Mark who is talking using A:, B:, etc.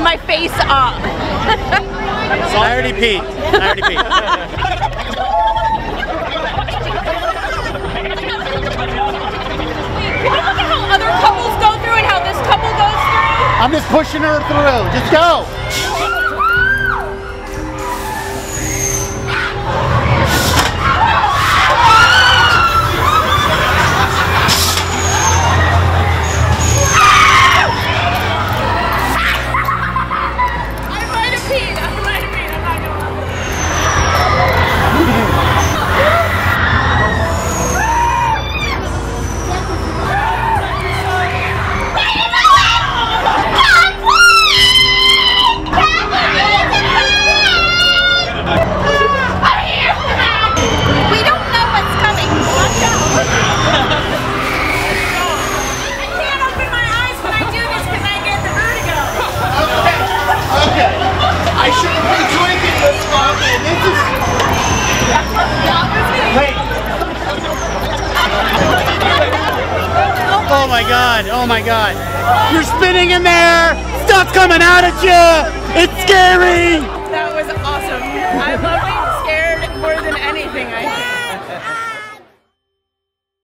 A: my face up.
B: I already peed. I already peed.
A: Can you look at how other couples go through and how this couple goes through?
B: I'm just pushing her through. Just go. Oh my god. Oh my god. You're spinning in there. Stuff's coming out at you. It's scary.